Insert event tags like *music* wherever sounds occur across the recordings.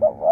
Bye-bye. *laughs*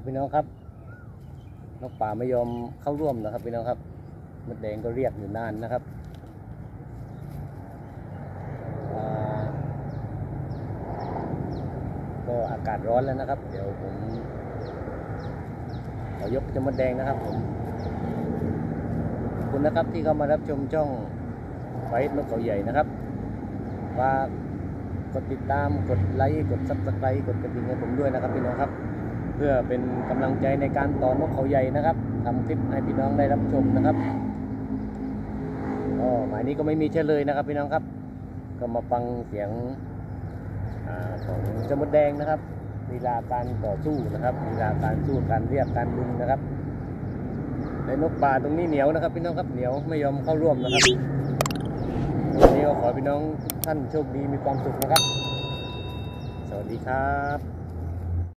ครับพี่น้องครับนกป่าไม่ยอมเข้าร่วมนะครับพี่น้องครับมดแดงก็เรียกอยู่นานนะครับก็อากาศร้อนแล้วนะครับ เดี๋ยวผมขอยกจมดแดงนะครับผมขอบคุณนะครับที่เข้ามารับชมช่องไฟนกเขาใหญ่นะครับฝากกดติดตามกดไลค์กด subscribe กดกระดิ่งให้ผมด้วยนะครับพี่น้องครับ เพื่อเป็นกำลังใจในการต่อนกเขาใหญ่นะครับทำคลิปให้พี่น้องได้รับชมนะครับก็หมายนี้ก็ไม่มีเฉลยนะครับพี่น้องครับ ก็มาฟังเสียงของเจ้ามดแดงนะครับลีลาการต่อสู้นะครับลีลาการสู้การเรียกการดึงนะครับในนกป่าตรงนี้เหนียวนะครับ พี่น้องครับเหนียวไม่ยอมเข้าร่วมนะครับวันนี้ก็ขอพี่น้องทุกท่านโชคดีมีความสุขนะครับ สวัสดีครับ